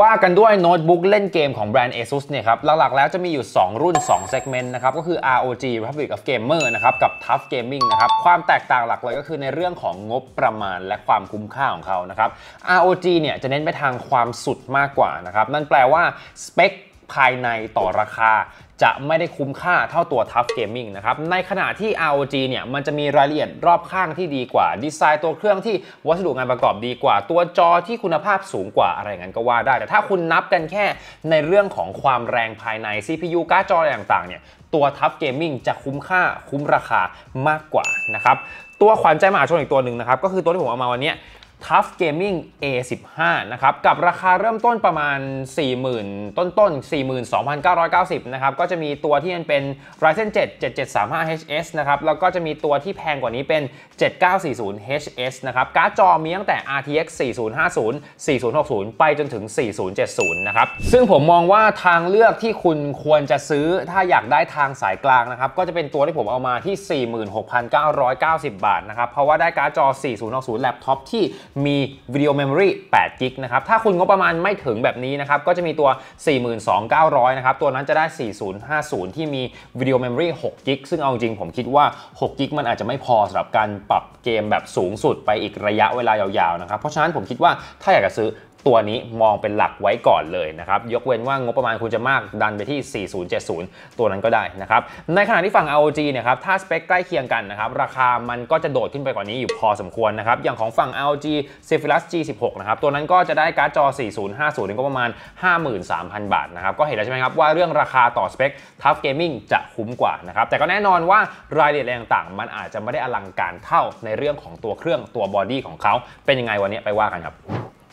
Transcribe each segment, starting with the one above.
ว่ากันด้วยโน้ตบุ๊กเล่นเกมของแบรนด์ ASUS เนี่ยครับ หลักๆ แล้วจะมีอยู่ 2 รุ่น 2 segment นะครับ ก็คือ ROG Republic of Gamer นะครับ กับ Tough Gaming นะครับ ความแตกต่างหลักเลยก็คือในเรื่องของงบประมาณและความคุ้มค่าของเขานะครับ ROG เนี่ยจะเน้นไปทางความสุดมากกว่านะครับ นั่นแปลว่าสเปคภายในต่อราคา จะไม่ได้คุ้มค่าเท่าตัว Tough Gaming นะครับ ในขณะที่ ROG เนี่ยมันจะมีรายละเอียดรอบข้างที่ดีกว่า ดีไซน์ตัวเครื่องที่วัสดุงานประกอบดีกว่า ตัวจอที่คุณภาพสูงกว่าอะไรงั้นก็ว่าได้ แต่ถ้าคุณนับกันแค่ในเรื่องของความแรงภายใน CPU การ์ดจออะไรต่างๆ เนี่ยตัว Tough Gaming จะคุ้มค่าคุ้มราคามากกว่านะครับ ตัวขวัญใจมหาชนอีกตัวหนึ่งนะครับ ก็คือตัวที่ผมเอามาวันนี้ Tough Gaming A15 นะครับกับราคาเริ่มต้นประมาณ 40,000 ต้นต้น42,990 นะครับก็จะมีตัวที่มันเป็น Ryzen 7 7735HS นะครับแล้วก็จะมีตัวที่แพงกว่านี้เป็น 7940HS นะครับการ์ดจอมีตั้งแต่ RTX 4050 4060 ไปจนถึง 4070 นะครับซึ่งผมมองว่าทางเลือกที่คุณควรจะซื้อถ้าอยากได้ทางสายกลางนะครับก็จะเป็นตัวที่ผมเอามาที่ 46,990 บาทนะครับเพราะว่าได้การ์ดจอ 4060แล็ปท็อปที่มี video memory 8 gig นะครับ ถ้าคุณงบประมาณไม่ถึงแบบนี้นะครับ ก็จะมีตัว 42,900 นะครับ ตัวนั้นจะได้ 4050 ที่มีวิดีโอเมมโมรี6กิกซึ่งเอาจริงผมคิดว่า6กิกมันอาจจะไม่พอสำหรับการปรับเกมแบบสูงสุดไปอีกระยะเวลายาวๆนะครับ เพราะฉะนั้นผมคิดว่าถ้าอยากจะซื้อ ตัวนี้มองเป็นหลักไว้ก่อนเลยนะครับ ยกเว้นว่างบประมาณคุณจะมากดันไปที่ 4070 ตัวนั้นก็ได้นะครับ ในขณะที่ฝั่ง ROG เนี่ยครับ ถ้าสเปคใกล้เคียงกันนะครับ ราคามันก็จะโดดขึ้นไปกว่านี้อยู่พอสมควรนะครับ อย่างของฝั่ง ROG Zephyrus G16 นะครับ ตัวนั้นก็จะได้การ์ดจอ 4050ก็ประมาณ 53,000 บาทนะครับ ก็เห็นแล้วใช่ไหมครับว่าเรื่องราคาต่อสเปค TUF Gaming จะคุ้มกว่านะครับ แต่ก็แน่นอนว่ารายละเอียดต่างๆ มันอาจจะไม่ได้อลังการเท่าในเรื่องของตัวเครื่องตัว body ของเขาเป็นยังไงวันนี้ไปว่ากันครับ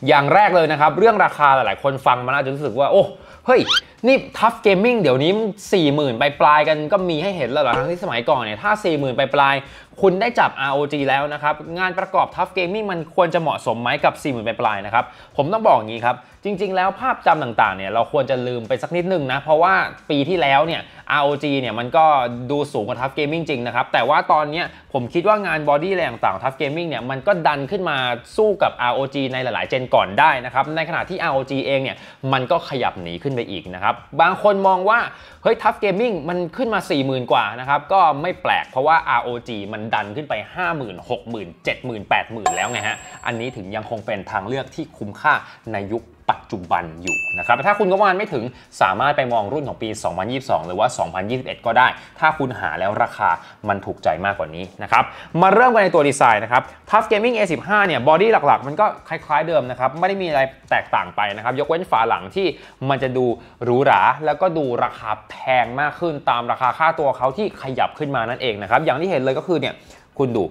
อย่างแรกเลยนะครับ เรื่องราคาหลายๆ คนฟังมันอาจจะรู้สึกว่า โอ้ เฮ้ย นี่ TUF Gaming เดี๋ยวนี้4 0,000ปลายปลายกันก็มีให้เห็นแล้วหรอทั้งที่สมัยก่อนเนี่ยถ้า40,000ปลายปลายคุณได้จับ ROG แล้วนะครับ งานประกอบ TUF Gaming มันควรจะเหมาะสมไหมกับ40,000ปลายปลายนะครับ ผมต้องบอกอย่างนี้ครับ จริง ๆ แล้วภาพจำต่างๆเนี่ยเราควรจะลืมไปสักนิดนึงนะ เพราะว่าปีที่แล้วเนี่ย ROG เนี่ยมันก็ดูสูงกว่า Tough Gaming จริงนะครับ แต่ว่าตอนนี้ผมคิดว่างาน body อะไรต่างๆ Tough Gaming เนี่ยมันก็ดันขึ้นมาสู้กับ ROG ในหลายๆ gen ก่อนได้นะครับในขณะที่ ROG เองเนี่ยมันก็ขยับหนีขึ้นไปอีกนะครับบางคนมองว่า เฮ้ย Tough Gaming มันขึ้นมา 40,000 กว่านะครับ ก็ไม่แปลกเพราะว่า ROG มันดันขึ้นไป 50,000 60,000 70,000 80,000 แล้วไงฮะ อันนี้ถึงยังคงเป็นทางเลือกที่คุ้มค่าในยุค ปัจจุบันอยู่นะครับถ้าคุณก็ประมาณไม่ถึงสามารถไปมองรุ่นของปี 2022 หรือว่า 2021 ก็ได้ ถ้าคุณหาแล้วราคามันถูกใจมากกว่านี้นะครับมาเริ่มกันในตัวดีไซน์นะครับ Tough Gaming A15 เนี่ยบอดี้หลักๆ มันก็คล้ายๆเดิมนะครับ ไม่ได้มีอะไรแตกต่างไปนะครับ ยกเว้นฝาหลังที่มันจะดูหรูหรา แล้วก็ดูราคาแพงมากขึ้นตามราคาค่าตัวเขาที่ขยับขึ้นมานั่นเองนะครับอย่างที่เห็นเลยก็คือเนี่ยคุณดู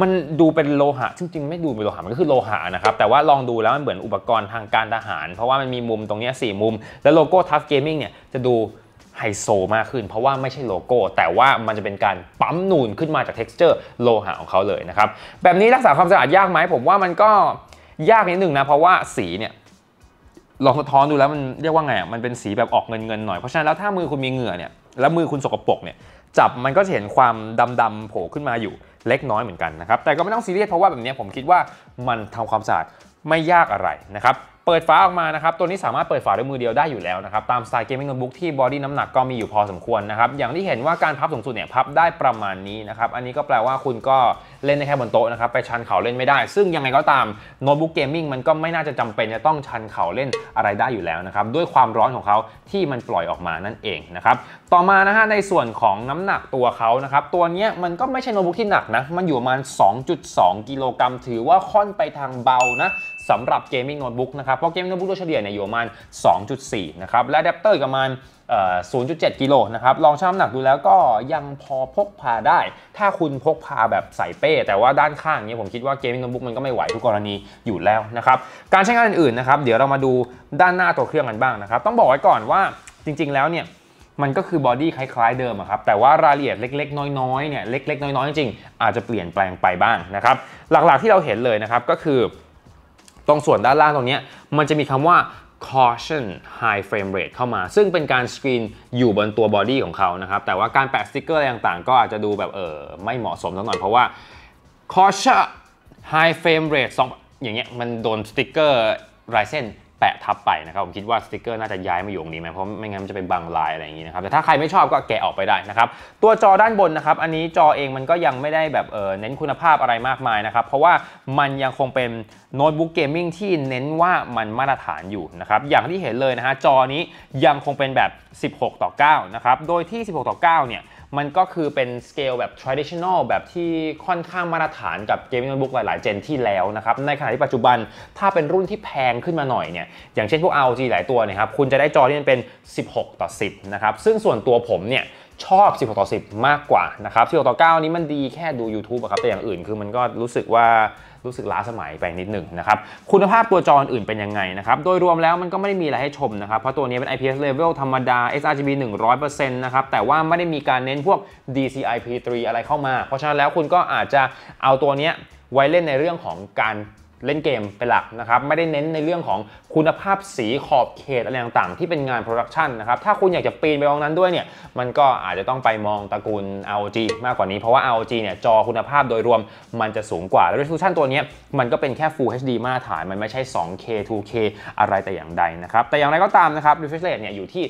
มันดูเป็นโลหะจริงๆไม่ดูเป็นโลหะมันก็คือโลหะนะครับแต่ว่าลองดูแล้วมันเหมือนอุปกรณ์ทางการทหาร เพราะว่ามันมีมุมตรงนี้สี่มุม แล้วโลโก้ Tough Gaming เนี่ยจะดูไฮโซมากขึ้น เพราะว่าไม่ใช่โลโก้ แต่ว่ามันจะเป็นการปั๊มนูนขึ้นมาจาก texture โลหะของเขาเลยนะครับ แบบนี้รักษาความสะอาดยากไหมผมว่ามันก็ยากนิดหนึ่งนะ เพราะว่าสีเนี่ยลองสะท้อนดูแล้วมันเรียกว่าไงอะมันเป็นสีแบบออกเงินเงินหน่อยเพราะฉะนั้นแล้วถ้ามือคุณมีเหงื่อเนี่ยแล้วมือคุณสกปรกเนี่ยจับมันก็จะเห็นความดำๆโผล่ขึ้นมาอยู่ เล็กน้อยเหมือนกันนะครับแต่ก็ไม่ต้องซีเรียสเพราะว่าแบบนี้ผมคิดว่ามันทำความสะอาดไม่ยากอะไรนะครับ เปิดฝาออกมานะครับ ตัวนี้สามารถเปิดฝาด้วยมือเดียวได้อยู่แล้วนะครับ ตามสไตล์ gaming โน้ตบุ๊กที่ body น้ำหนักก็มีอยู่พอสมควรนะครับ อย่างที่เห็นว่าการพับสูงสุดเนี่ยพับได้ประมาณนี้นะครับ อันนี้ก็แปลว่าคุณก็เล่นได้แค่บนโต๊ะนะครับ ไปชันเข่าเล่นไม่ได้ ซึ่งยังไงก็ตามโน้ตบุ๊ก gaming มันก็ไม่น่าจะจำเป็นจะต้องชันเข่าเล่นอะไรได้อยู่แล้วนะครับ ด้วยความร้อนของเขาที่มันปล่อยออกมานั่นเองนะครับ ต่อมานะฮะในส่วนของน้ำหนักตัวเขานะครับ ตัวนี้มันก็ไม่ใช่โน้ตบุ๊กที่หนักนะ มันอยู่ประมาณ 2.2 กิโลกรัมถือว่าค่อนไปทางเบานะสำหรับ gaming โน้ตบุ๊กนะครับ เพราะ gaming โน้ตบุ๊กโดยเฉลี่ยเนี่ยอยู่ประมาณ 2.4 นะครับ และอะแดปเตอร์ประมาณ0.7 กิโลนะครับ ลองชั่งน้ำหนักดูแล้วก็ยังพอพกพาได้ ถ้าคุณพกพาแบบใส่เป้ แต่ว่าด้านข้างเนี้ยผมคิดว่า gaming โน้ตบุ๊กมันก็ไม่ไหวทุกกรณีอยู่แล้วนะครับ การใช้งานอื่นๆนะครับ เดี๋ยวเรามาดูด้านหน้าตัวเครื่องกันบ้างนะครับ ต้องบอกไว้ก่อนว่าจริง ๆ แล้วเนี่ยมันก็คือ body คล้ายๆเดิมครับ แต่ว่ารายละเอียดเล็กๆ น้อยๆเนี่ยเล็กๆ น้อยๆ จริงๆอาจจะเปลี่ยนแปลงไปบ้างนะครับ หลักๆที่เราเห็นเลยนะครับก็คือ ตรงส่วนด้านล่างตรงนี้มันจะมีคำว่า caution high frame rate เข้ามา ซึ่งเป็นการสกรีนอยู่บนตัว body ของเขานะครับ แต่ว่าการแปะสติกเกอร์อะไรต่างๆ ก็อาจจะดูแบบเออไม่เหมาะสมสักหน่อย เพราะว่า caution high frame rate 2อย่างเงี้ยมันโดนสติกเกอร์รายเส้น แปะทับไปนะครับผมคิดว่าสติกเกอร์น่าจะย้ายมาอยู่ตรงนี้ไหมเพราะไม่งั้นมันจะเป็นบังลายอะไรอย่างนี้นะครับแต่ถ้าใครไม่ชอบก็แกะออกไปได้นะครับตัวจอด้านบนนะครับอันนี้จอเองมันก็ยังไม่ได้แบบเออเน้นคุณภาพอะไรมากมายนะครับเพราะว่ามันยังคงเป็นโน้ตบุ๊ก gaming ที่เน้นว่ามันมาตรฐานอยู่นะครับอย่างที่เห็นเลยนะฮะจอนี้ยังคงเป็นแบบ 16 ต่อ 9 นะครับโดยที่ 16 ต่อ 9 เนี่ย มันก็คือเป็นสเกลแบบ traditional แบบที่ค่อนข้างมาตรฐานกับ gaming โน้ตบุ๊กหลาย ๆ gen ที่แล้วนะครับ ในขณะที่ปัจจุบันถ้าเป็นรุ่นที่แพงขึ้นมาหน่อยเนี่ย อย่างเช่นพวก ROG หลายตัวเนี่ยครับ คุณจะได้จอที่มันเป็น 16 ต่อ 10 นะครับ ซึ่งส่วนตัวผมเนี่ยชอบ 16 ต่อ 10 มากกว่านะครับ 16 ต่อ 9 นี้มันดีแค่ดู YouTube อะครับ แต่อย่างอื่นคือมันก็รู้สึกว่า รู้สึกล้าสมัยไปนิดหนึ่งนะครับ คุณภาพตัวจออื่นเป็นยังไงนะครับ โดยรวมแล้วมันก็ไม่ได้มีอะไรให้ชมนะครับ เพราะตัวนี้เป็น IPS level ธรรมดา sRGB 100%นะครับ แต่ว่าไม่ได้มีการเน้นพวก DCI-P3 อะไรเข้ามา เพราะฉะนั้นแล้วคุณก็อาจจะเอาตัวนี้ไว้เล่นในเรื่องของการ เล่นเกมเป็นหลักนะครับไม่ได้เน้นในเรื่องของคุณภาพสีขอบเขตอะไรต่างๆ ที่เป็นงานโปรดักชันนะครับถ้าคุณอยากจะปีนไปตรงนั้นด้วยเนี่ยมันก็อาจจะต้องไปมองตระกูล ROG มากกว่านี้เพราะว่า ROG เนี่ยจอคุณภาพโดยรวมมันจะสูงกว่า และ resolution ตัวนี้มันก็เป็นแค่ Full HD มาตรฐานมันไม่ใช่ 2K 2K อะไรแต่อย่างใดนะครับแต่อย่างไรก็ตามนะครับ refresh rate เนี่ยอยู่ที่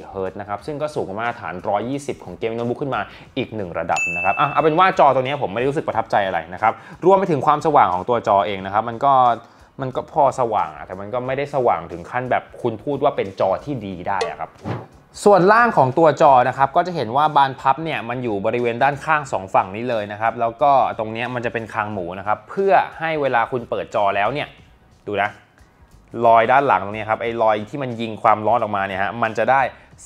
144 Hz นะครับซึ่งก็สูงกว่ามาตรฐาน 120 ของเกมโน้ตบุ๊กขึ้นมาอีก 1 ระดับนะครับอะเอาเป็นว่าจอตัวนี้ผมไม่ได้รู้สึกประทับใจอะไรนะครับรวมไปถึงความสว่างของตัวจอเองนะครับ มันก็มันก็พอสว่างอะแต่มันก็ไม่ได้สว่างถึงขั้นแบบคุณพูดว่าเป็นจอที่ดีได้อะครับส่วนล่างของตัวจอนะครับก็จะเห็นว่าบานพับเนี่ยมันอยู่บริเวณด้านข้าง 2 ฝั่งนี้เลยนะครับ แล้วก็ตรงนี้มันจะเป็นคางหมูนะครับ เพื่อให้เวลาคุณเปิดจอแล้วเนี่ยดูนะรอยด้านหลังตรงนี้ครับไอ้รอยที่มันยิงความร้อนออกมาเนี่ยฮะมันจะได้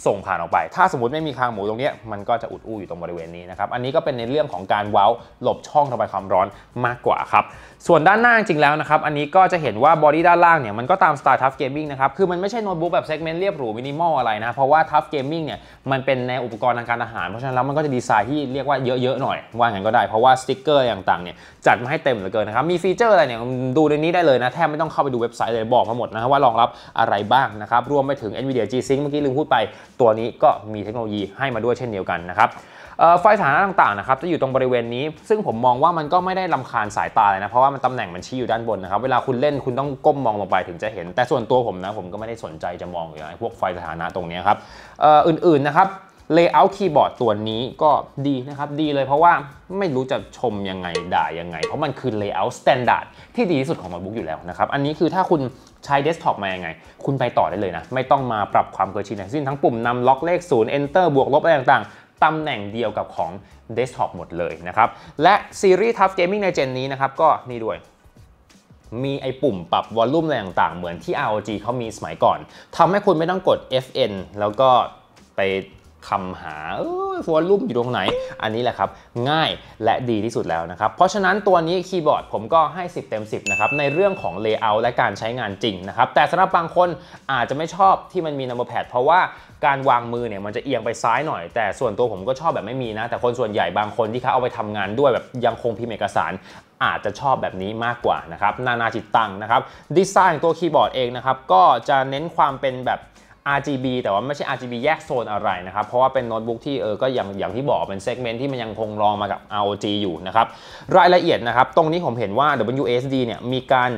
ส่งผ่านออกไป ถ้าสมมติไม่มีคางหมูตรงนี้มันก็จะอุดอู้อยู่ตรงบริเวณนี้นะครับ อันนี้ก็เป็นในเรื่องของการเว้าหลบช่องระบายความร้อนมากกว่าครับ ส่วนด้านหน้าจริงแล้วนะครับ อันนี้ก็จะเห็นว่า body ด้านล่างเนี่ยมันก็ตามสไตล์ TUF Gaming นะครับ คือมันไม่ใช่โน้ตบุ๊กแบบ segment เรียบหรูมินิมอลอะไรนะ เพราะว่า TUF Gaming เนี่ยมันเป็นในอุปกรณ์ทางการทหาร เพราะฉะนั้นแล้วมันก็จะดีไซน์ที่เรียกว่าเยอะๆหน่อย ว่างั้นก็ได้ เพราะว่าสติ๊กเกอร์ต่างๆเนี่ย จัดมาให้เต็มเหลือเกินนะครับ มี feature อะไรเนี่ยดูในนี้ได้เลยนะ แทบไม่ต้องเข้าไปดูเว็บไซต์เลยบอกมาหมดนะครับว่ารองรับอะไรบ้างนะครับ รวมไปถึง NVIDIA G-Sync เมื่อกี้ลืมพูดไป ตัวนี้ก็มีเทคโนโลยีให้มาด้วยเช่นเดียวกันนะครับไฟสถานะต่างๆนะครับจะอยู่ตรงบริเวณนี้ ซึ่งผมมองว่ามันก็ไม่ได้รำคาญสายตาเลยนะ เพราะว่ามันตำแหน่งมันชี้อยู่ด้านบนนะครับ เวลาคุณเล่นคุณต้องก้มมองลงไปถึงจะเห็น แต่ส่วนตัวผมนะผมก็ไม่ได้สนใจจะมองอย่างพวกไฟสถานะตรงนี้ครับอื่นๆนะครับ Layout คีย์บอร์ดตัวนี้ก็ดีนะครับ ดีเลยเพราะว่าไม่รู้จะชมยังไง ด่ายังไง เพราะมันคือ Layout Standard ที่ดีที่สุดของโน้ตบุ๊กอยู่แล้วนะครับ อันนี้คือถ้าคุณใช้เดสก์ท็อปมายังไง คุณไปต่อได้เลยนะ ไม่ต้องมาปรับความเคยชินทั้งสิ้นทั้งปุ่ม Num Lock เลข 0 Enter บวกลบอะไรต่างๆตำแหน่งเดียวกับของเดสก์ท็อปหมดเลยนะครับ และซีรีส์ Tough Gaming ในเจนนี้นะครับ ก็มีด้วย มีไอ้ปุ่มปรับ volume อะไรต่างๆ เหมือนที่ ROG เขามีสมัยก่อนทำให้คุณไม่ต้องกด FN แล้วก็ไป คลำหาเออ volume อยู่ตรงไหน อันนี้แหละครับ ง่ายและดีที่สุดแล้วนะครับ เพราะฉะนั้นตัวนี้คีย์บอร์ดผมก็ให้ 10 เต็ม 10 นะครับ ในเรื่องของ layout และการใช้งานจริงนะครับ แต่สำหรับบางคนอาจจะไม่ชอบที่มันมี number pad เพราะว่าการวางมือเนี่ยมันจะเอียงไปซ้ายหน่อย แต่ส่วนตัวผมก็ชอบแบบไม่มีนะ แต่คนส่วนใหญ่บางคนที่เขาเอาไปทำงานด้วยแบบยังคงพิมพ์เอกสารอาจจะชอบแบบนี้มากกว่านะครับนานาจิตตังนะครับดีไซน์ตัวคีย์บอร์ดเองนะครับก็จะเน้นความเป็นแบบ RGB แต่ว่าไม่ใช่ RGB แยกโซนอะไรนะครับ เพราะว่าเป็นโน้ตบุ๊กที่เออก็อย่างอย่างที่บอกเป็น segment ที่มันยังคงรองมาจาก ROG อยู่นะครับ รายละเอียดนะครับ ตรงนี้ผมเห็นว่า WASD เนี่ยมีการ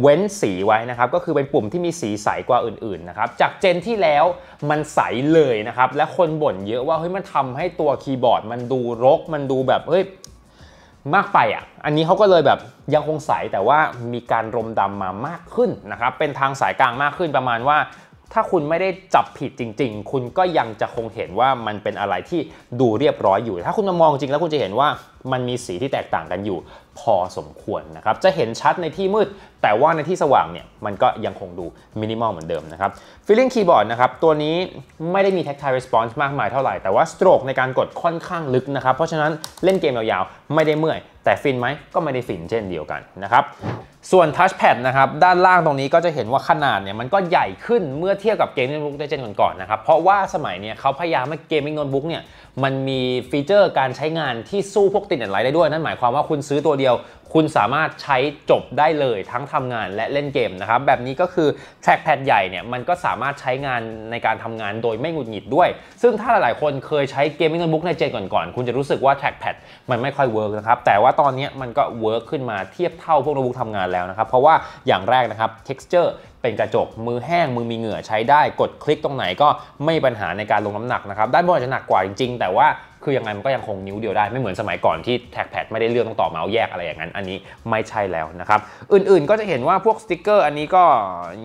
เว้นสีไว้นะครับ ก็คือเป็นปุ่มที่มีสีใสกว่าอื่นๆนะครับ จาก gen ที่แล้วมันใสเลยนะครับ และคนบ่นเยอะว่าเฮ้ยมันทำให้ตัวคีย์บอร์ด มันดูรก มันดูแบบเฮ้ยมากไปอะ อันนี้เขาก็เลยแบบยังคงใสแต่ว่ามีการรมดำมามากขึ้นนะครับ เป็นทางสายกลางมากขึ้นประมาณว่า ถ้าคุณไม่ได้จับผิดจริง ๆ คุณก็ยังจะคงเห็นว่ามันเป็นอะไรที่ดูเรียบร้อยอยู่ ถ้าคุณมามองจริงแล้วคุณจะเห็นว่ามันมีสีที่แตกต่างกันอยู่พอสมควรนะครับ จะเห็นชัดในที่มืด แต่ว่าในที่สว่างเนี่ยมันก็ยังคงดูมินิมอลเหมือนเดิมนะครับ Feeling Keyboard นะครับ ตัวนี้ไม่ได้มี Tactile Response มากมายเท่าไหร่ แต่ว่า Stroke ในการกดค่อนข้างลึกนะครับ เพราะฉะนั้นเล่นเกมยาวๆ ไม่ได้เมื่อย แต่ฟินไหมก็ไม่ได้ฟินเช่นเดียวกันนะครับส่วน touchpad นะครับด้านล่างตรงนี้ก็จะเห็นว่าขนาดเนี่ยมันก็ใหญ่ขึ้นเมื่อเทียบกับเกมมิ่งโน้ตบุ๊ก gen ก่อนๆนะครับเพราะว่าสมัยเนี่ยเขาพยายามให้ gaming โน้ตบุ๊กเนี่ยมันมี feature การใช้งานที่สู้พวก thin and light ได้ด้วย นั่นหมายความว่าคุณซื้อตัวเดียว คุณสามารถใช้จบได้เลยทั้งทำงานและเล่นเกมนะครับ แบบนี้ก็คือ trackpad ใหญ่เนี่ยมันก็สามารถใช้งานในการทำงานโดยไม่หงุดหงิดด้วย ซึ่งถ้าหลายๆคนเคยใช้ gaming โน้ตบุ๊กใน gen ก่อนๆ คุณจะรู้สึกว่า trackpad มันไม่ค่อย work นะครับ แต่ว่าตอนนี้มันก็ work ขึ้นมาเทียบเท่าพวกโน้ตบุ๊กทำงานแล้วนะครับ เพราะว่าอย่างแรกนะครับ texture เป็นกระจกมือแห้งมือมีเหงื่อใช้ได้กดคลิกตรงไหนก็ไม่ปัญหาในการลงน้ำหนักนะครับด้านบนอาจจะหนักกว่าจริงๆ แต่ว่าคือยังไงมันก็ยังคงนิ้วเดียวได้ไม่เหมือนสมัยก่อนที่ trackpad ไม่ได้เรื่องต้องต่อเมาส์แยกอะไรอย่างนั้น อันนี้ไม่ใช่แล้วนะครับอื่นๆก็จะเห็นว่าพวกสติกเกอร์อันนี้ก็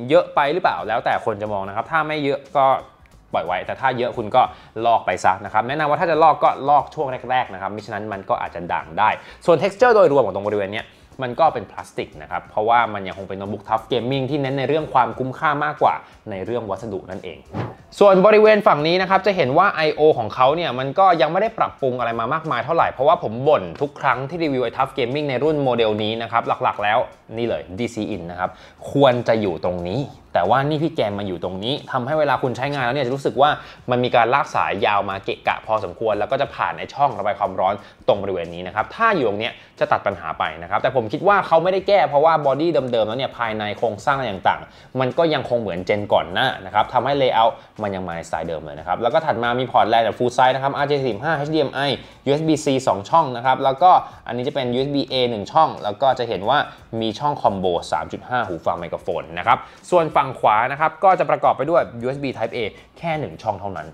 เยอะไปหรือเปล่าแล้วแต่คนจะมองนะครับถ้าไม่เยอะก็ปล่อยไว้ แต่ถ้าเยอะคุณก็ลอกไปซะนะครับ แนะนำว่าถ้าจะลอกก็ลอกช่วงแรกๆนะครับมิฉะนั้นมันก็อาจจะด่างได้ ส่วน texture โดยรวมของตรงบริเวณนี้ มันก็เป็นพลาสติกนะครับ เพราะว่ามันยังคงเป็นโน้ตบุ๊ก TUF Gaming ที่เน้นในเรื่องความคุ้มค่ามากกว่าในเรื่องวัสดุนั่นเอง ส่วนบริเวณฝั่งนี้นะครับจะเห็นว่า I/O ของเขาเนี่ยมันก็ยังไม่ได้ปรับปรุงอะไรมามากมายเท่าไหร่ เพราะว่าผมบ่นทุกครั้งที่รีวิวไอ TUF Gaming ในรุ่นโมเดลนี้นะครับหลักๆแล้วนี่เลย DC in นะครับควรจะอยู่ตรงนี้ แต่ว่านี่พี่แกมาอยู่ตรงนี้ทำให้เวลาคุณใช้งานแล้วเนี่ยจะรู้สึกว่ามันมีการลากสายยาวมาเกะกะพอสมควร แล้วก็จะผ่านในช่องระบายความร้อนตรงบริเวณนี้นะครับถ้าอยู่ตรงนี้จะตัดปัญหาไปนะครับแต่ผมคิดว่าเขาไม่ได้แก้เพราะว่า body เดิมๆแล้วเนี่ยภายในโครงสร้างอะไรต่างๆ มันก็ยังคงเหมือน gen ก่อนหน้านะครับทำให้ layout มันยังมาในสไตล์เดิมเลยนะครับแล้วก็ถัดมามี port LAN แบบ full size นะครับ RJ45 HDMI USB-C 2 ช่องนะครับแล้วก็อันนี้จะเป็น USB-A 1 ช่อง แล้วก็จะเห็นว่ามีช่องคอมโบ3.5 หูฟังไมโครโฟนนะครับส่วนฝั่งงขวานะครับก็จะประกอบไปด้วย USB Type A แค่ 1 ช่องเท่านั้น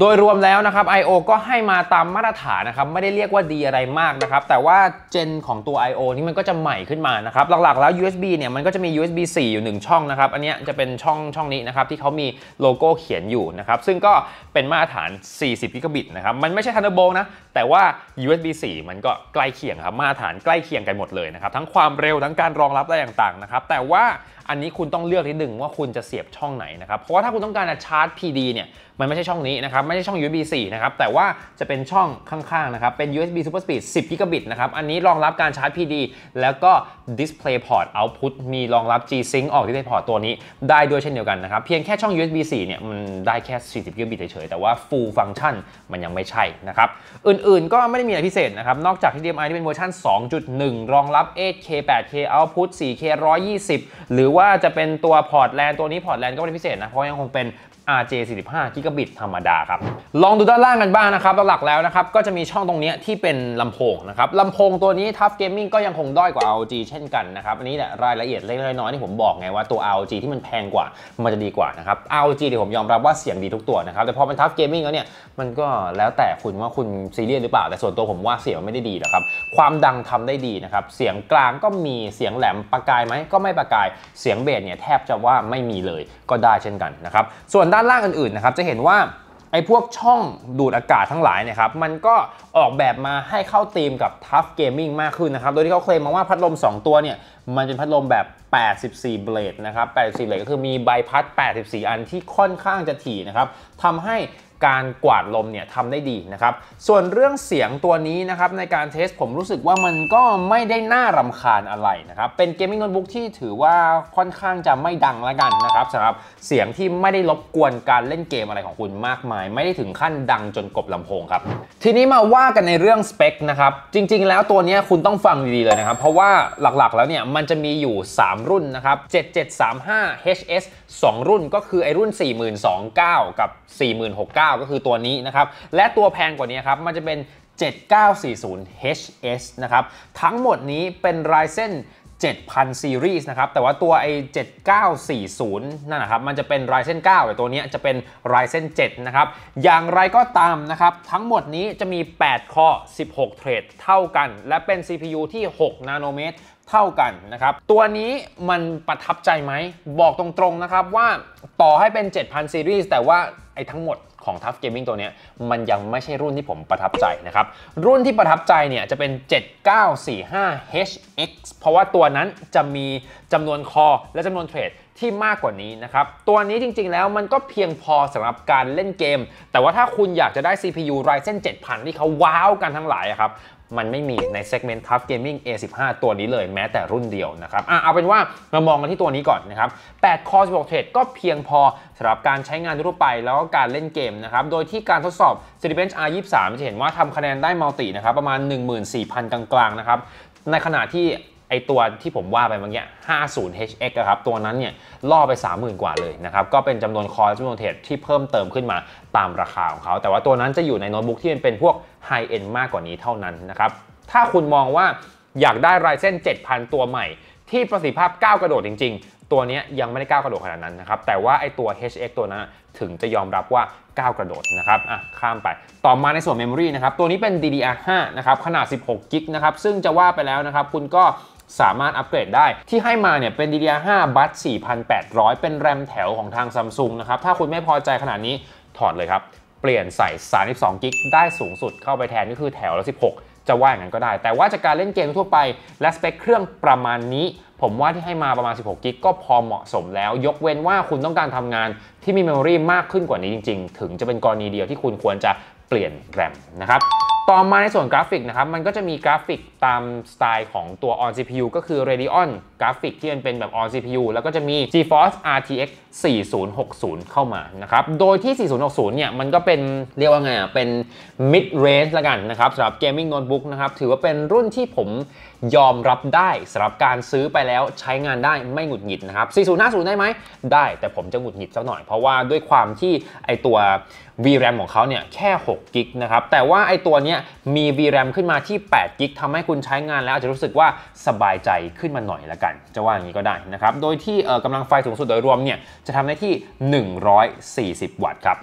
โดยรวมแล้วนะครับ I/O ก็ให้มาตามมาตรฐานนะครับ ไม่ได้เรียกว่าดีอะไรมากนะครับ แต่ว่าเจนของตัว I/O นี่มันก็จะใหม่ขึ้นมานะครับ หลักๆแล้ว USB เนี่ยมันก็จะมี USB 4 อยู่ 1 ช่องนะครับ อันนี้จะเป็นช่องช่องนี้นะครับที่เขามีโลโก้เขียนอยู่นะครับ ซึ่งก็เป็นมาตรฐาน 40กิกะบิตนะครับ มันไม่ใช่ Thunderbolt นะ แต่ว่า USB 4 มันก็ใกล้เคียงครับ มาตรฐานใกล้เคียงกันหมดเลยนะครับ ทั้งความเร็วทั้งการรองรับอะไรต่างๆนะครับ แต่ว่าอันนี้คุณต้องเลือกนิดหนึ่งว่าคุณจะเสียบช่องไหนนะครับ เพราะว่าถ้าคุณต้องการจะชาร์จ PD เนี่ย มันไม่ใช่ช่องนี้นะครับ ไม่ใช่ช่อง USB 4 นะครับ แต่ว่าจะเป็นช่องข้างๆ นะครับ เป็น USB Super Speed 10 กิกะบิตนะครับ อันนี้รองรับการชาร์จ PD แล้วก็ Display Port Output มีรองรับ G-Sync ออก Display Port ตัวนี้ได้ด้วยเช่นเดียวกันนะครับ เพียงแค่ช่อง USB 4 เนี่ย มันได้แค่ 40 กิกะบิตเฉยๆ แต่ว่า Full Function มันยังไม่ใช่นะครับ อื่นๆ ก็ไม่ได้มีอะไรพิเศษนะครับ นอกจาก HDMI ที่เป็นเวอร์ชัน2.1 รองรับ 8K 8K Output 4K 120 หรือว่าจะเป็นตัวพอร์ตแลนด์ตัวนี้พอร์ตแลนด์ก็ไม่ได้พิเศษนะ เพราะยังคงเป็น RJ45 กิกะบิตธรรมดาครับ ลองดูด้านล่างกันบ้างนะครับหลักแล้วนะครับ ก็จะมีช่องตรงนี้ที่เป็นลำโพงนะครับลำโพงตัวนี้ TUF Gaming ก็ยังคงด้อยกว่า ROG เช่นกันนะครับ อันนี้แหละรายละเอียดเล็กๆน้อยๆที่ผมบอกไงว่าตัว ROG ที่มันแพงกว่า มันจะดีกว่านะครับ ROG เดี๋ยวผมยอมรับว่าเสียงดีทุกตัวนะครับ แต่พอเป็น Tough Gaming แล้วเนี่ยมันก็แล้วแต่คุณว่าคุณซีเรียสหรือเปล่า แต่ส่วนตัวผมว่าเสียงไม่ได้ดีนะครับความดังทำได้ดีนะครับเสียงกลางก็มีเสียงแหลมประกายไหมก็ไม่ประกายเสียงเบสเนี่ยแทบจะว่าไม่มีเลยก็ได้เช่นกันนะครับส่วนด้านล่างอื่นๆนะครับจะเห็นว่าไอ้พวกช่องดูดอากาศทั้งหลายเนี่ยครับมันก็ออกแบบมาให้เข้าธีมกับ Tough Gaming มากขึ้นนะครับ โดยที่เขาเคลมมาว่าพัดลม 2 ตัวเนี่ยมันเป็นพัดลมแบบ 84 blade นะครับ 84 blade ก็คือมีใบพัด 84 อันที่ค่อนข้างจะถี่นะครับทำให้ การกวาดลมเนี่ยทำได้ดีนะครับ ส่วนเรื่องเสียงตัวนี้นะครับในการ test ผมรู้สึกว่ามันก็ไม่ได้น่ารำคาญอะไรนะครับ เป็น gaming โน้ตบุ๊กที่ถือว่าค่อนข้างจะไม่ดังแล้วกันนะครับสำหรับเสียงที่ไม่ได้รบกวนการเล่นเกมอะไรของคุณมากมาย ไม่ได้ถึงขั้นดังจนกบลำโพงครับ ทีนี้มาว่ากันในเรื่องสเปคนะครับ จริง ๆ แล้วตัวนี้คุณต้องฟังดีๆเลยนะครับ เพราะว่าหลักๆแล้วเนี่ยมันจะมีอยู่ 3 รุ่นนะครับ7735 HS 2 รุ่นก็คือไอรุ่น429,000กับ469,000ก็คือตัวนี้นะครับ และตัวแพงกว่านี้ครับ มันจะเป็น 7940 HS นะครับ ทั้งหมดนี้เป็น Ryzen 7,000 ซีรีส์นะครับ แต่ว่าตัวไอ้7940 นั่นนะครับ มันจะเป็น Ryzen 9 แต่ตัวนี้จะเป็น Ryzen 7 นะครับ อย่างไรก็ตามนะครับ ทั้งหมดนี้จะมี 8 คอ 16 เทรดเท่ากัน และเป็น CPU ที่ 6 นาโนเมตรเท่ากันนะครับ ตัวนี้มันประทับใจไหม บอกตรงๆนะครับว่าต่อให้เป็น 7,000 ซีรีส์แต่ว่าไอ้ทั้งหมด ของ Tough Gaming ตัวนี้มันยังไม่ใช่รุ่นที่ผมประทับใจนะครับ รุ่นที่ประทับใจเนี่ยจะเป็น 7945HX เพราะว่าตัวนั้นจะมีจำนวนคอและจำนวนเทรดที่มากกว่านี้นะครับ ตัวนี้จริงๆ แล้วมันก็เพียงพอสำหรับการเล่นเกม แต่ว่าถ้าคุณอยากจะได้ CPU Ryzen 7000 ที่เขาว้าวกันทั้งหลายครับ มันไม่มีใน segment Tough Gaming A15 ตัวนี้เลยแม้แต่รุ่นเดียวนะครับอะเอาเป็นว่าเรามองกันที่ตัวนี้ก่อนนะครับ8 Core 16 Thread ก็เพียงพอสำหรับการใช้งานทั่วไปแล้วก็การเล่นเกมนะครับโดยที่การทดสอบ Cinebench R23 จะเห็นว่าทำคะแนนได้มัลตินะครับประมาณ 14,000 กลางๆนะครับในขณะที่ อตัวที่ผมว่าไปเมื่อกี้ 50HX ครับ ตัวนั้นเนี่ยล่อไป 30,000 กว่าเลยนะครับ ก็เป็นจำนวนคอร์จำนวนเทรดที่เพิ่มเติมขึ้นมาตามราคาของเขา แต่ว่าตัวนั้นจะอยู่ในโน้ตบุ๊กที่มันเป็นพวกไฮเอ็นมากกว่านี้เท่านั้นนะครับ ถ้าคุณมองว่าอยากได้ Ryzen 7000 ตัวใหม่ ที่ประสิทธิภาพก้าวกระโดดจริง ๆ ตัวนี้ยังไม่ได้ก้าวกระโดดขนาดนั้นนะครับ แต่ว่าไอตัว HX ตัวนั้นถึงจะยอมรับว่าก้าวกระโดดนะครับ อะ ข้ามไป ต่อมาในส่วนเมมโมรีนะครับ ตัวนี้เป็น DDR5 นะครับ ขนาด 16กิกนะครับ ซึ่งจะว่าไปแล้วนะครับ คุณก็ สามารถอัปเกรดได้ที่ให้มาเนี่ยเป็น DDR5 bus 4800 เป็นแรมแถวของทางซัมซุงนะครับ ถ้าคุณไม่พอใจขนาดนี้ถอดเลยครับ เปลี่ยนใส่ 32กิกได้สูงสุดเข้าไปแทนก็คือแถวละ 16 จะว่าอย่างนั้นก็ได้ แต่ว่าจากการเล่นเกมทั่วไป และสเปคเครื่องประมาณนี้ ผมว่าที่ให้มาประมาณ 16กิกก็พอเหมาะสมแล้ว ยกเว้นว่าคุณต้องการทำงานที่มี memory มากขึ้นกว่านี้จริง ๆ ถึงจะเป็นกรณีเดียวที่คุณควรจะเปลี่ยนแรมนะครับ ต่อมาในส่วนกราฟิกนะครับ มันก็จะมีกราฟิกตามสไตล์ของตัว on CPU ก็คือ Radeon กราฟิกที่มันเป็นแบบ on CPU แล้วก็จะมี GeForce RTX 4060 เข้ามานะครับ โดยที่ 4060 เนี่ย มันก็เป็นเรียกว่าไงอะ เป็น mid range ละกันนะครับสำหรับ gaming notebook นะครับ ถือว่าเป็นรุ่นที่ผมยอมรับได้สำหรับการซื้อไปแล้วใช้งานได้ไม่หงุดหงิดนะครับ 4050 ได้ไหม ได้ แต่ผมจะหงุดหงิดสักหน่อย เพราะว่าด้วยความที่ไอตัว VRAM ของเขาเนี่ยแค่6กิกนะครับ แต่ว่าไอตัวเนี้ยมี VRAM ขึ้นมาที่8กิกทำให้คุณใช้งานแล้วอาจจะรู้สึกว่าสบายใจขึ้นมาหน่อยละกัน จะว่าอย่างนี้ก็ได้นะครับ โดยที่กำลังไฟสูงสุดโดยรวมเนี่ยจะทำได้ที่ 140 วัตต์ครับ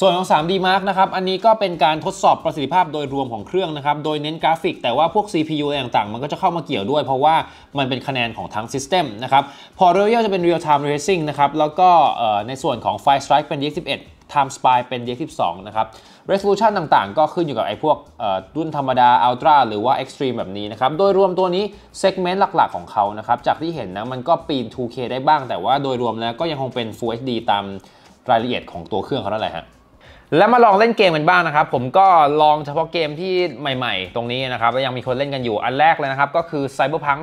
ส่วนของ 3D Mark นะครับ อันนี้ก็เป็นการทดสอบประสิทธิภาพโดยรวมของเครื่องนะครับ โดยเน้นกราฟิก แต่ว่าพวก CPU ต่างๆ มันก็จะเข้ามาเกี่ยวด้วย เพราะว่ามันเป็นคะแนนของทั้ง System นะครับ พอ Real จะเป็น Real Time Racing นะครับ แล้วก็ในส่วนของ Fire Strike เป็น DX11 Time Spy เป็น DX12 นะครับ Resolution ต่างๆ ก็ขึ้นอยู่กับไอ้พวกรุ่นธรรมดา Ultra หรือว่า Extreme แบบนี้นะครับ โดยรวมตัวนี้ segment หลักๆของเขานะครับ จากที่เห็นนะมันก็ปีน 2K ได้บ้าง แต่ว่าโดยรวมแล้วก็ยังคงเป็น Full HD ตามรายละเอียดของตัวเครื่องเขานั่นแหละฮะ แล้วมาลองเล่นเกมกันบ้างนะครับ ผมก็ลองเฉพาะเกมที่ใหม่ๆ ตรงนี้นะครับแล้วยังมีคนเล่นกันอยู่อันแรกเลยนะครับ ก็คือ Cyberpunk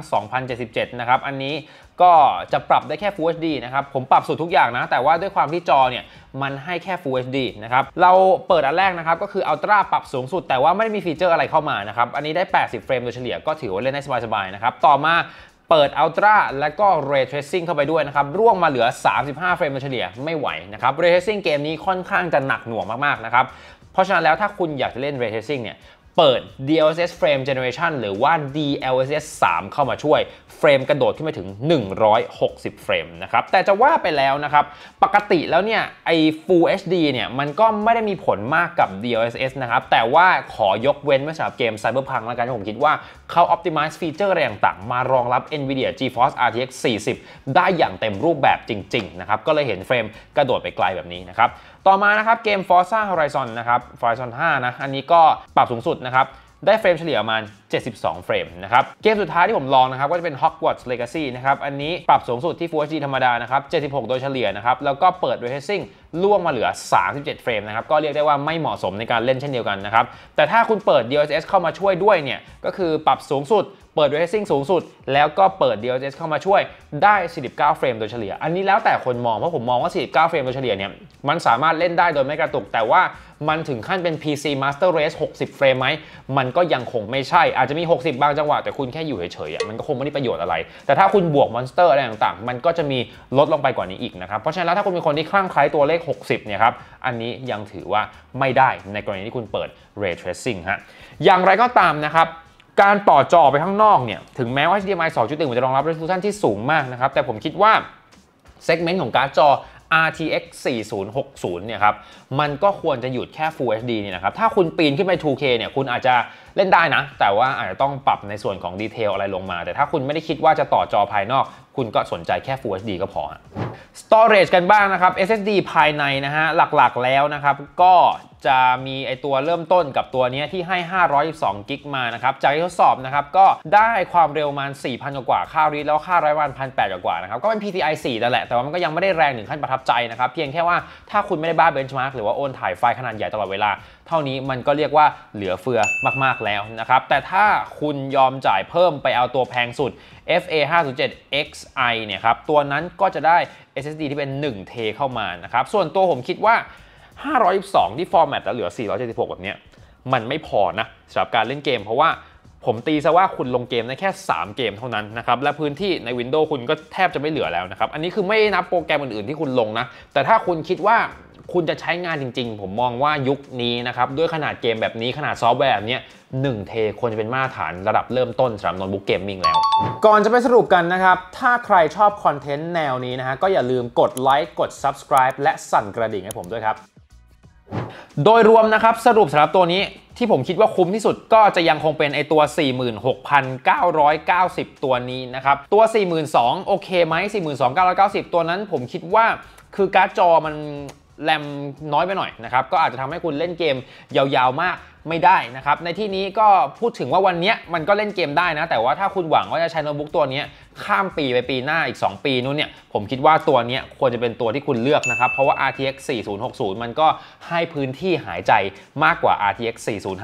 2077 นะครับ อันนี้ก็จะปรับได้แค่ Full HD นะครับ ผมปรับสุดทุกอย่างนะ แต่ว่าด้วยความที่จอเนี่ย มันให้แค่ Full HD นะครับ เราเปิดอันแรกนะครับ ก็คือ Ultra ปรับสูงสุด แต่ว่าไม่ได้มี feature อะไรเข้ามานะครับ อันนี้ได้ 80 เฟรมโดยเฉลี่ยก็ถือว่าเล่นได้สบายๆนะครับ ต่อมา เปิด Ultra และก็ Ray Tracing เข้าไปด้วยนะครับ ร่วงมาเหลือ 35 เฟรมโดยเฉลี่ยไม่ไหวนะครับ Ray Tracing เกมนี้ค่อนข้างจะหนักหน่วงมาก ๆ นะครับ เพราะฉะนั้นแล้วถ้าคุณอยากจะเล่น Ray Tracing เนี่ย เปิด DLSS Frame Generation หรือว่า DLSS 3 เข้ามาช่วย เฟรมกระโดดขึ้นไปถึง 160 เฟรมนะครับ แต่จะว่าไปแล้วนะครับ ปกติแล้วเนี่ย ไอ้ Full HD เนี่ยมันก็ไม่ได้มีผลมากกับ DLSS นะครับ แต่ว่าขอยกเว้นไว้สำหรับเกม Cyberpunk แล้วกันที่ผมคิดว่าเขา optimize feature อะไรต่างๆ มารองรับ NVIDIA GeForce RTX 40 ได้อย่างเต็มรูปแบบจริง ๆ นะครับ ก็เลยเห็นเฟรมกระโดดไปไกลแบบนี้นะครับต่อมานะครับเกม Forza Horizon นะครับ Horizon 5 นะ อันนี้ก็ปรับสูงสุดนะครับได้เฟรมเฉลี่ยประมาณ 72 เฟรมนะครับ เกมสุดท้ายที่ผมลองนะครับก็จะเป็น Hogwarts Legacy นะครับ อันนี้ปรับสูงสุดที่ Full HD ธรรมดานะครับ 76 โดยเฉลี่ยนะครับ แล้วก็เปิด Ray Tracing ล่วงมาเหลือ 37 เฟรมนะครับ ก็เรียกได้ว่าไม่เหมาะสมในการเล่นเช่นเดียวกันนะครับ แต่ถ้าคุณเปิด DLSS เข้ามาช่วยด้วยเนี่ย ก็คือปรับสูงสุด เปิด Ray Tracing สูงสุด แล้วก็เปิด DLSS เข้ามาช่วยได้ 49 เฟรมโดยเฉลี่ย อันนี้แล้วแต่คนมอง เพราะผมมองว่า 49 เฟรมโดยเฉลี่ยเนี่ย มันสามารถเล่นได้โดยไม่กระตุก แต่ว่ามันถึงขั้นเป็น PC Master Race 60 เฟรมไหม มันก็ยังคงไม่ใช่ อาจจะมี 60 บางจังหวะ แต่คุณแค่อยู่เฉยๆมันก็คงไม่ได้ประโยชน์อะไร แต่ถ้าคุณบวกมอนสเตอร์อะไรต่างๆ มันก็จะมีลดลงไปกว่านี้อีกนะครับ เพราะฉะนั้นแล้วถ้าคุณเป็นคนที่คลั่งไคล้ตัวเลข 60 เนี่ยครับ อันนี้ยังถือว่าไม่ได้ในกรณีที่คุณเปิด Ray Tracing ฮะ อย่างไรก็ตามนะครับ การต่อจอไปข้างนอกเนี่ยถึงแม้ว่า HDMI 2.1มันจะรองรับ resolution ที่สูงมากนะครับ แต่ผมคิดว่าเซกเมนต์ของการ์ดจอ RTX 4060 เนี่ยครับมันก็ควรจะหยุดแค่ Full HD นี่นะครับ ถ้าคุณปีนขึ้นไป 2K เนี่ย คุณอาจจะเล่นได้นะ แต่ว่าอาจจะต้องปรับในส่วนของดีเทลอะไรลงมา แต่ถ้าคุณไม่ได้คิดว่าจะต่อจอภายนอก คุณก็สนใจแค่ Full HD ก็พอ Storage กันบ้างนะครับ SSD ภายในนะฮะ หลักๆแล้วนะครับ ก็จะมีไอตัวเริ่มต้นกับตัวนี้ที่ให้ 512 กิกมานะครับ จากที่ทดสอบนะครับ ก็ได้ความเร็วมา4,000 กว่า ค่ารีดแล้วค่าไร้วัน 1,800 กว่านะครับ ก็เป็น PCI 4นั่นแหละ แต่ว่ามันก็ยังไม่ได้แรงถึงขั้นประทับใจนะครับ เพียงแค่ว่าถ้าคุณไม่ได้บ้าเบนช์มาร์กหรือว่าโอนถ่ายไฟล์ขนาดใหญ่ตลอดเวลา เท่านี้มันก็เรียกว่าเหลือเฟือมากๆแล้วนะครับ แต่ถ้าคุณยอมจ่ายเพิ่มไปเอาตัวแพงสุด FA 507 XI เนี่ยครับ ตัวนั้นก็จะได้ SSD ที่เป็น1 t เข้ามานะครับ ส่วนตัวผมคิดว่า 512 ที่ format แล้วเหลือ 476 แบบนี้มันไม่พอนะสำหรับการเล่นเกมเพราะว่าผมตีซะว่าคุณลงเกมได้แค่ 3 เกมเท่านั้นนะครับ และพื้นที่ใน Windows คุณก็แทบจะไม่เหลือแล้วนะครับ อันนี้คือไม่นับโปรแกรมอื่นๆที่คุณลงนะ แต่ถ้าคุณคิดว่า คุณจะใช้งานจริง ๆ ผมมองว่ายุคนี้นะครับด้วยขนาดเกมแบบนี้ขนาดซอฟต์แวร์แบบนี้1เทควรจะเป็นมาตรฐานระดับเริ่มต้นสำหรับโน้ตบุ๊ก gaming แล้ว ก่อนจะไปสรุปกันนะครับ ถ้าใครชอบคอนเทนต์แนวนี้นะฮะก็อย่าลืมกดไลค์กด Subscribe และสั่นกระดิ่งให้ผมด้วยครับ โดยรวมนะครับสรุปสำหรับตัวนี้ที่ผมคิดว่าคุ้มที่สุดก็จะยังคงเป็นไอตัว 46,990 ตัวนี้นะครับ ตัว 42,000 โอเคไหม42,990 ตัวนั้นผมคิดว่าคือการ์ดจอมัน แรมน้อยไปหน่อยนะครับ ก็อาจจะทำให้คุณเล่นเกมยาวๆมากไม่ได้นะครับ ในที่นี้ก็พูดถึงว่าวันนี้มันก็เล่นเกมได้นะ แต่ว่าถ้าคุณหวังว่าจะใช้โน้ตบุ๊กตัวนี้ข้ามปีไปปีหน้าอีก 2 ปีนู้นเนี่ย ผมคิดว่าตัวนี้ควรจะเป็นตัวที่คุณเลือกนะครับ เพราะว่า RTX 4060 มันก็ให้พื้นที่หายใจมากกว่า RTX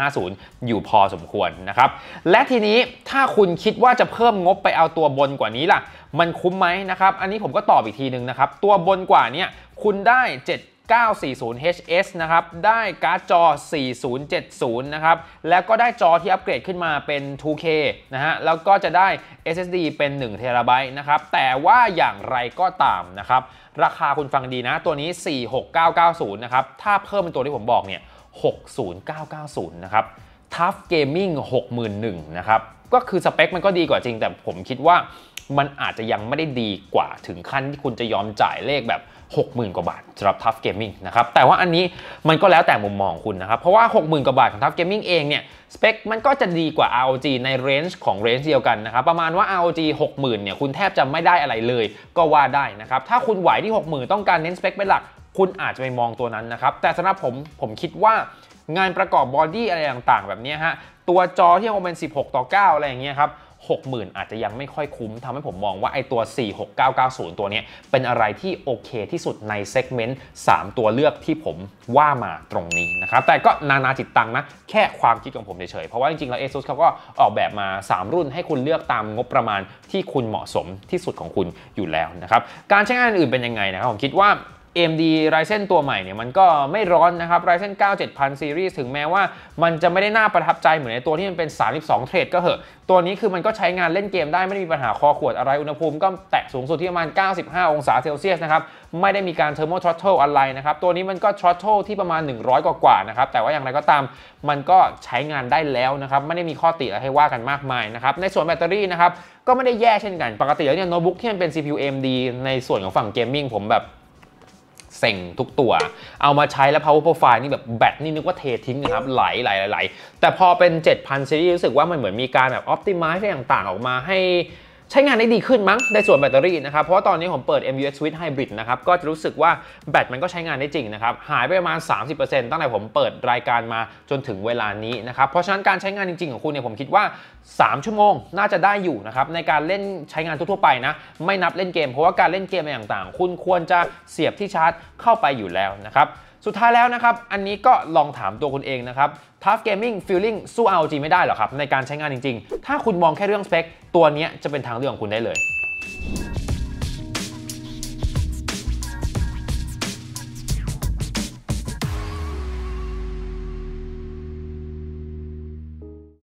4050 อยู่พอสมควรนะครับ และทีนี้ถ้าคุณคิดว่าจะเพิ่มงบไปเอาตัวบนกว่านี้ล่ะ มันคุ้มไหมนะครับ อันนี้ผมก็ตอบอีกทีนึงนะครับ ตัวบนกว่านี้คุณได้7 940HS นะครับ ได้การ์ดจอ 4070 นะครับ แล้วก็ได้จอที่อัปเกรดขึ้นมาเป็น 2K นะฮะ แล้วก็จะได้ SSD เป็น1 t b นะครับ แต่ว่าอย่างไรก็ตามนะครับ ราคาคุณฟังดีนะ ตัวนี้ 46990 นะครับ ถ้าเพิ่มเป็นตัวที่ผมบอกเนี่ย 60990 นะครับ Tough Gaming 61,000นะครับ ก็คือสเปคมันก็ดีกว่าจริง แต่ผมคิดว่า มันอาจจะยังไม่ได้ดีกว่าถึงขั้นที่คุณจะยอมจ่ายเลขแบบ 60,000 กว่าบาทสำหรับ TUF Gaming นะครับแต่ว่าอันนี้มันก็แล้วแต่มุมมองคุณนะครับ เพราะว่า 60,000 กว่าบาทของ TUF Gaming เองเนี่ยสเปคมันก็จะดีกว่า ROG ใน range ของ range เดียวกันนะครับ ประมาณว่า ROG 60,000 เนี่ยคุณแทบจะไม่ได้อะไรเลยก็ว่าได้นะครับ ถ้าคุณไหวที่ 60,000 ต้องการเน้นสเปคเป็นหลัก คุณอาจจะไปมองตัวนั้นนะครับแต่สำหรับผมผมคิดว่างานประกอบ body อะไรต่างๆ แบบนี้ฮะตัวจอที่คงเป็น 16 ต่อ 9 อะไรอย่างเงี้ยครับ 60,000 อาจจะยังไม่ค่อยคุ้มทำให้ผมมองว่าไอตัว 46990 ตัวนี้เป็นอะไรที่โอเคที่สุดในเซกเมนต์3ตัวเลือกที่ผมว่ามาตรงนี้นะครับ แต่ก็นานาจิตตังนะ แค่ความคิดของผมเฉยๆ เพราะว่าจริงๆ แล้ว ASUS เขาก็ออกแบบมา 3 รุ่นให้คุณเลือกตามงบประมาณที่คุณเหมาะสมที่สุดของคุณอยู่แล้วนะครับ การใช้งานอื่นเป็นยังไงนะครับผมคิดว่า AMD Ryzen ตัวใหม่เนี่ยมันก็ไม่ร้อนนะครับ Ryzen 9 7000 Series ถึงแม้ว่ามันจะไม่ได้น่าประทับใจเหมือนในตัวที่มันเป็น 32 เทรดก็เหอะ ตัวนี้คือมันก็ใช้งานเล่นเกมได้ไม่ได้มีปัญหาคอขวดอะไร อุณหภูมิก็แตะสูงสุดที่ประมาณ 95 องศาเซลเซียสนะครับ ไม่ได้มีการ Thermal Throttle อะไรนะครับ ตัวนี้มันก็ Throttle ที่ประมาณ 100 กว่าๆนะครับ แต่ว่าอย่างไรก็ตามมันก็ใช้งานได้แล้วนะครับ ไม่ได้มีข้อติอะไรให้ว่ากันมากมายนะครับ ในส่วนแบตเตอรี่นะครับก็ไม่ได้แย่เช่นกัน ปกติแล้วเนี่ยโน้ตบุ๊กที่มันเป็น CPU AMD ในส่วนของฝั่ง gaming ผมแบบ เซ็งทุกตัว เอามาใช้แล้ว power profile นี่แบบแบตนี่นึกว่าเททิ้งนะครับไหลไหลไหลแต่พอเป็น 7,000ซีรีส์รู้สึกว่ามันเหมือนมีการแบบ optimize ต่างๆออกมาให้ ใช้งานได้ดีขึ้นมั้งในส่วนแบตเตอรี่นะครับเพราะว่าตอนนี้ผมเปิด MUX Switch Hybrid นะครับก็จะรู้สึกว่าแบตมันก็ใช้งานได้จริงนะครับหายไปประมาณ 30%ตั้งแต่ผมเปิดรายการมาจนถึงเวลานี้นะครับเพราะฉะนั้นการใช้งานจริง ๆ ของคุณเนี่ยผมคิดว่า 3 ชั่วโมงน่าจะได้อยู่นะครับในการเล่นใช้งานทั่วๆไปนะไม่นับเล่นเกม เพราะว่าการเล่นเกมอะไรต่างๆ คุณควรจะเสียบที่ชาร์จเข้าไปอยู่แล้วนะครับ สุดท้ายแล้วนะครับอันนี้ก็ลองถามตัวคุณเองนะครับ Tough Gaming Feeling สู้ ROG ไม่ได้หรอครับในการใช้งานจริง ๆ ถ้าคุณมองแค่เรื่องสเปค ตัวนี้จะเป็นทางเลือกของคุณได้เลย